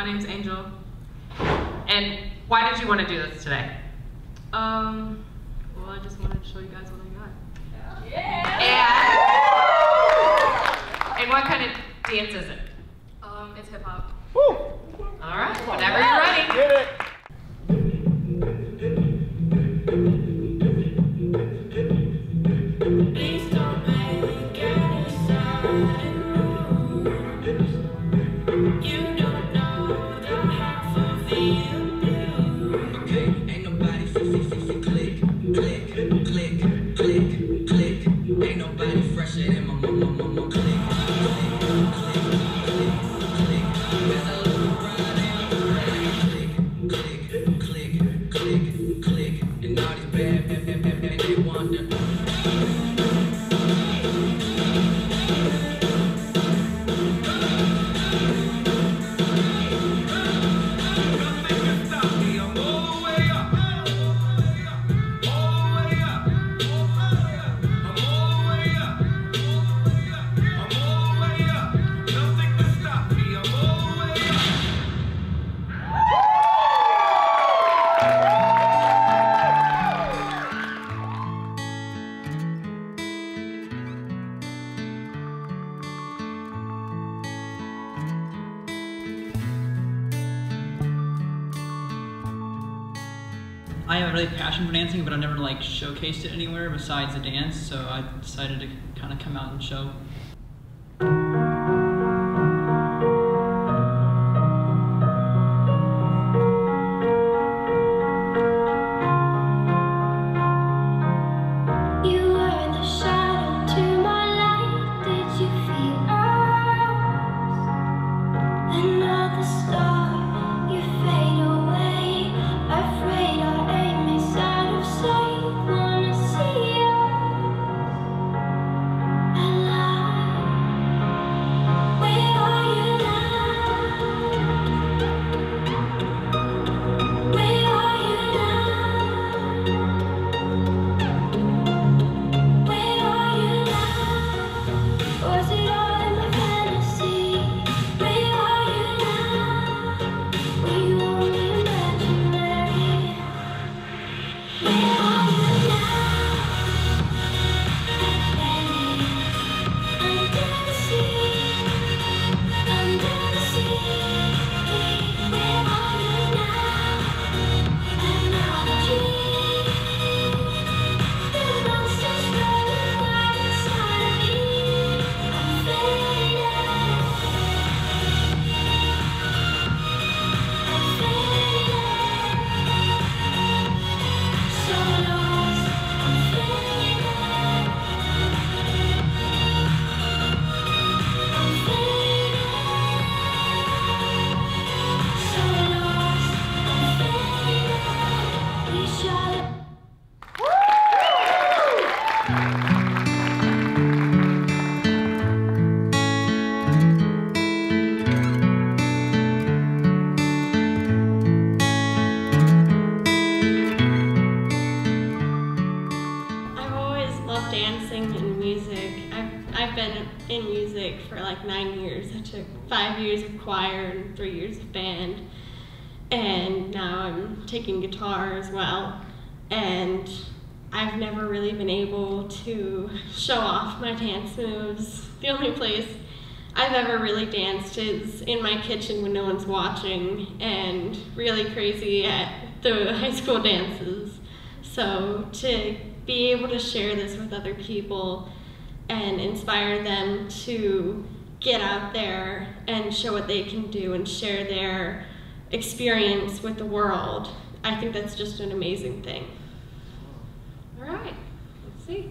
My name's Angel. And why did you want to do this today? Um, well, I just wanted to show you guys what I got. Yeah. And, and what kind of dance is it? Um, it's hip hop. Woo. All right, whenever you're ready. Get it. Like showcased it anywhere besides the dance. So I decided to kind of come out and show. Loved dancing and music. I've, I've been in music for like nine years. I took five years of choir and three years of band. And now I'm taking guitar as well. And I've never really been able to show off my dance moves. The only place I've ever really danced is in my kitchen when no one's watching and really crazy at the high school dances. So to be able to share this with other people and inspire them to get out there and show what they can do and share their experience with the world, I think that's just an amazing thing. All right, let's see.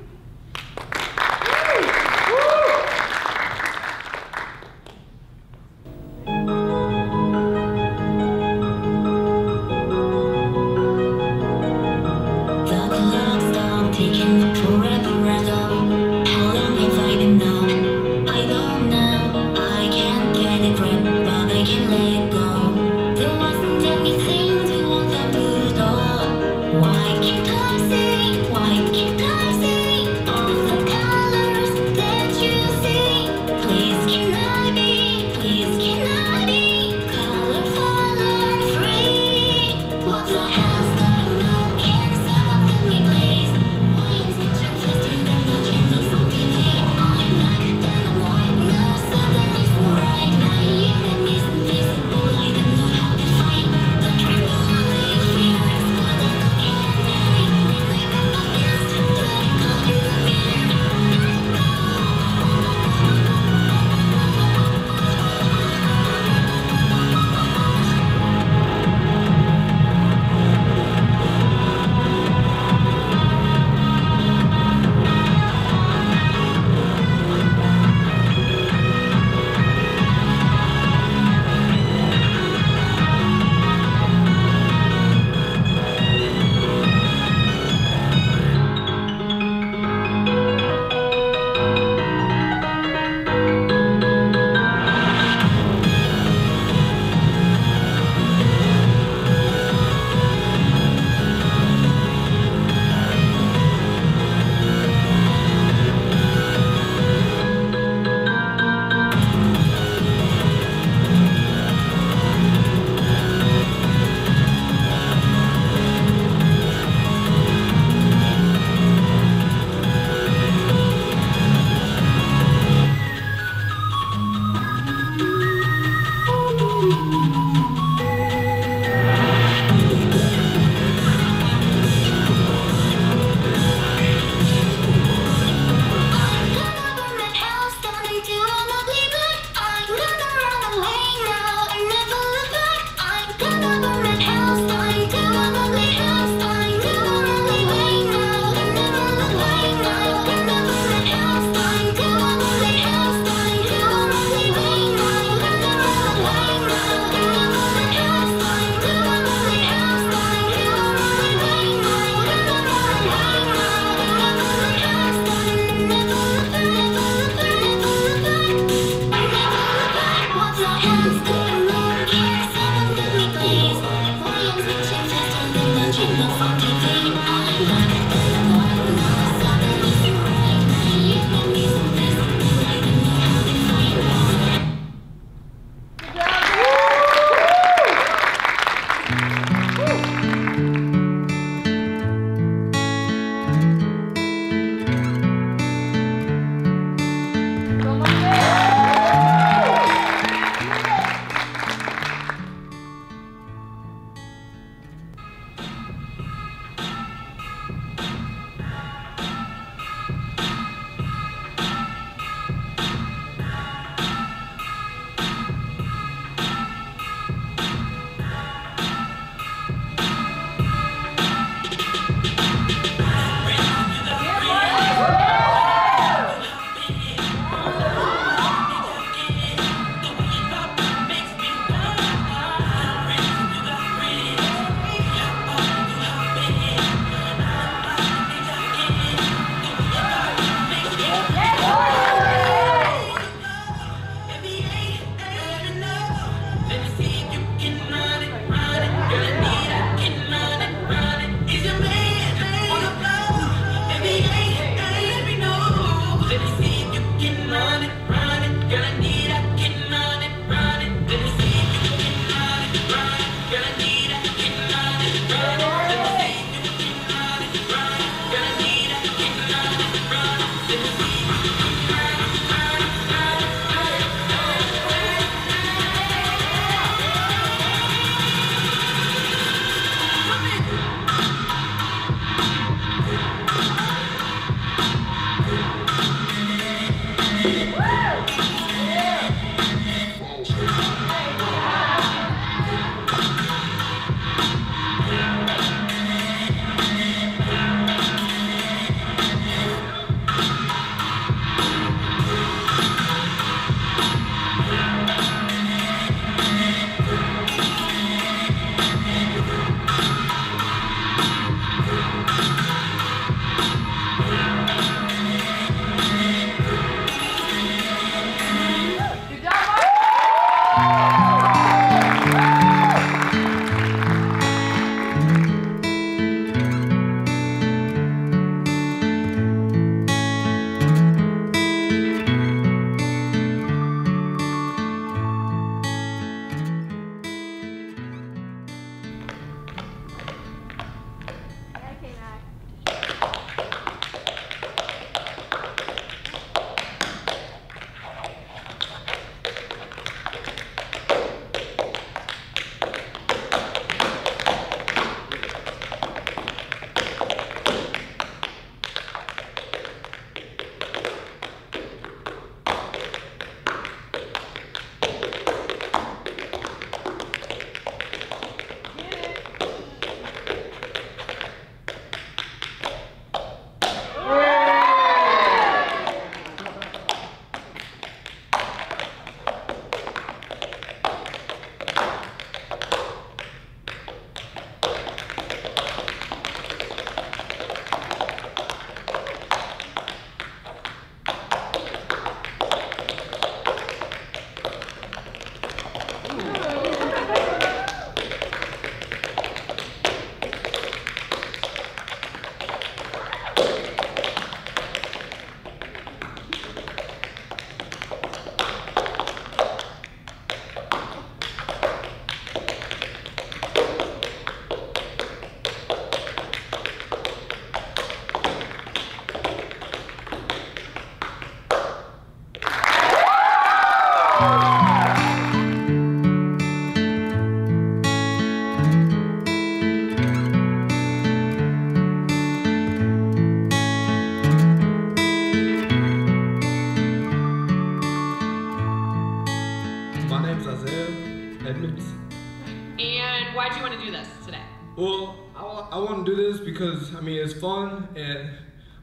Well, I, I want to do this because I mean it's fun and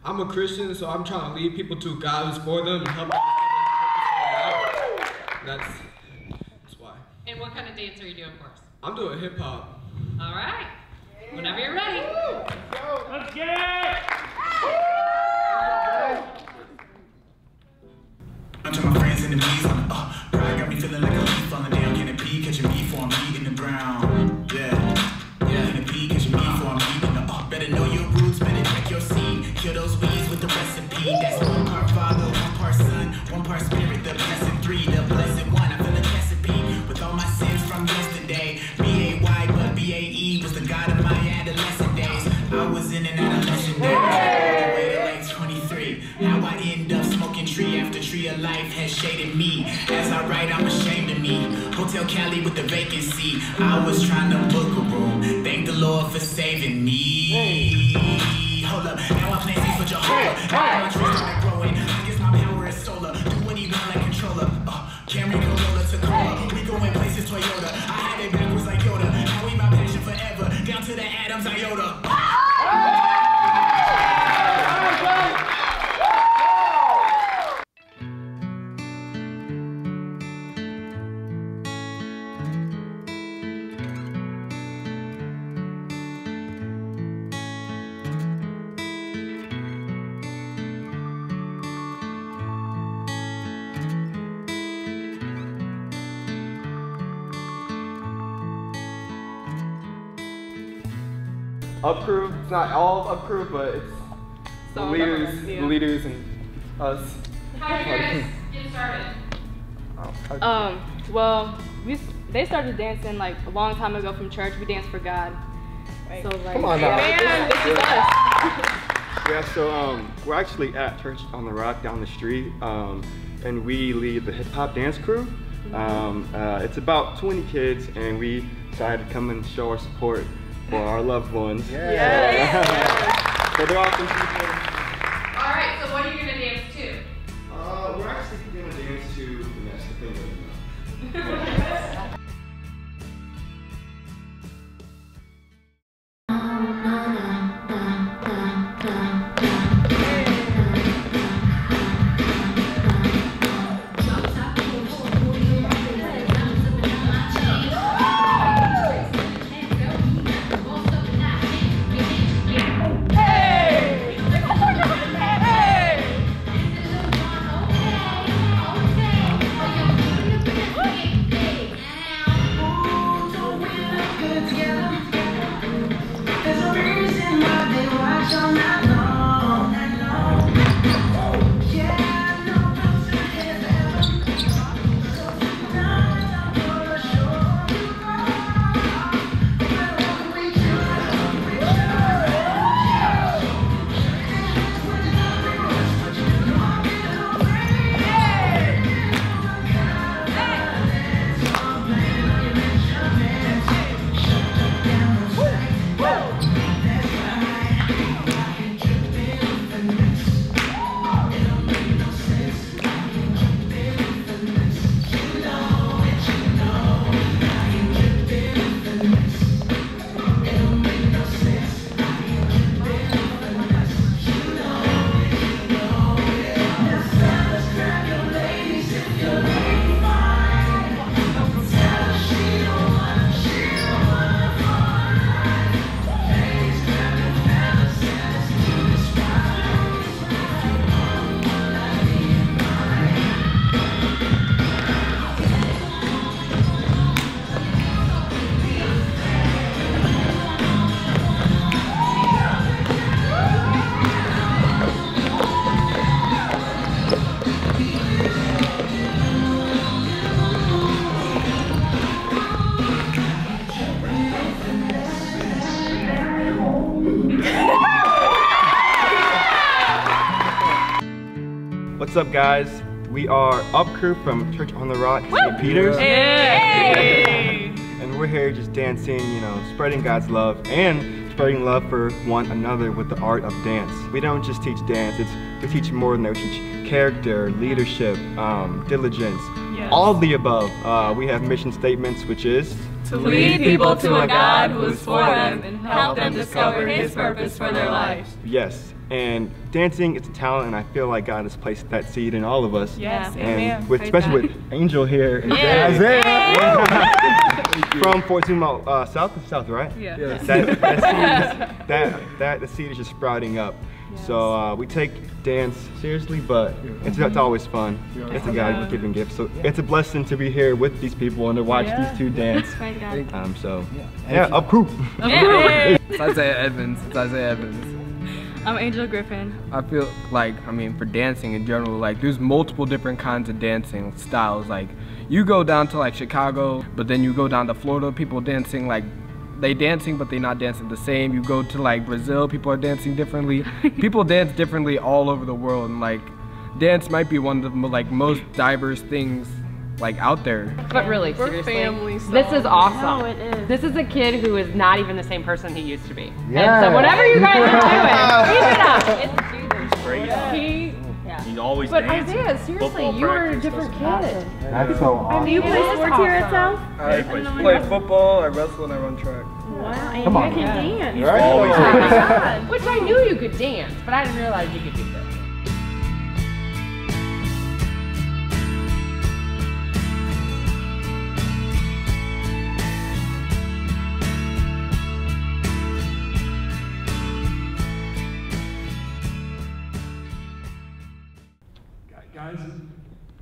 I'm a Christian, so I'm trying to lead people to God who's for them and help them discover their purpose in life. That's that's why. And what kind of dance are you doing for us? I'm doing hip hop. All right. Whenever you're ready. Let's get it! Bunch of my friends and the bees on the uh, pride got me feeling like a leaf falling down. Can it pee? Catching me for I'm beating the ground. One part spirit. The blessed three, the blessed one. I with all my sins from yesterday. B A Y, but B A E was the God of my adolescent days. I was in days. Waited like 23. How I end up smoking tree after tree of life has shaded me. As I write, I'm ashamed of me. Hotel Cali with the vacancy. I was trying to book a room. Thank the Lord for saving me. Hold up, now I to the atoms iota. Up crew. It's not all of up crew, but it's the Some leaders, the leaders, and us. How did you guys get started? Oh, Um, well, we they started dancing like a long time ago from church. We danced for God. So like, Come on now. man, this is us. Yeah, so um, we're actually at Church on the Rock down the street, um, and we lead the hip hop dance crew. Um, uh, it's about 20 kids, and we decided to come and show our support for our loved ones. Yes. so they're awesome people. What's up, guys? We are Up Crew from Church on the Rock, St. Peter's. And we're here just dancing, you know, spreading God's love and spreading love for one another with the art of dance. We don't just teach dance, it's we teach more than that. We teach character, leadership, um, diligence, all of the above. Uh, we have mission statements, which is To lead people to a God who is for them and help them discover His purpose for their lives. Yes, and dancing is a talent, and I feel like God has placed that seed in all of us. Yes, and amen. with, Praise especially God. with Angel here and. Isaiah from Fort Zumwalt uh, south, south, right? Yeah. Yes. That, that, seed is, that that the seed is just sprouting up. So uh, we take dance seriously, but it's, it's always fun. It's a God-given gift. So it's a blessing to be here with these people and to watch Yeah. these two dance. Praise God. Um, so yeah, up coop. Yeah. It's Isaiah Evans. It's Isaiah Evans. I'm Angel Griffin. I feel like, I mean, for dancing in general, like there's multiple different kinds of dancing styles. Like you go down to like Chicago, but then you go down to Florida, people dancing like they dancing, but they not dancing the same. You go to like Brazil, people are dancing differently. people dance differently all over the world, and like dance might be one of the like most diverse things like out there. But really, We're seriously, family, this is awesome. No, it is. This is a kid who is not even the same person he used to be. Yeah. And so whatever you guys are doing, keep it up. It's Great. He, He's always but dancing. Isaiah, seriously, Football you were a different doesn't kid. That's so awesome. Do you play It is sports here at. South? I play football, I wrestle, and I run track. Wow, and Come you on. can dance. Right? Always Oh my. God. Which I knew you could dance, but I didn't realize you could do this.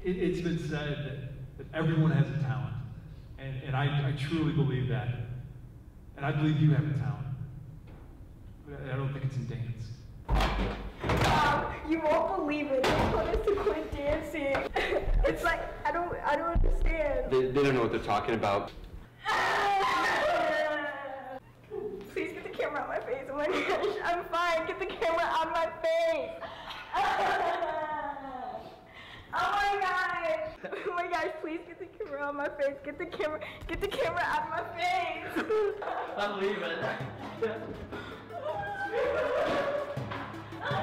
It, it's been said that, that everyone has a talent, and, and I, I truly believe that. And I believe you have a talent. But I don't think it's in dance. Um, you won't believe it. They told us to quit dancing. It's like I don't I don't understand. They, they don't know what they're talking about. Please get the camera out my face. Oh my gosh, I'm fine. Get the camera out my face. Oh my gosh! Oh my gosh, please get the camera on my face. Get the camera, get the camera out of my face! I'm leaving.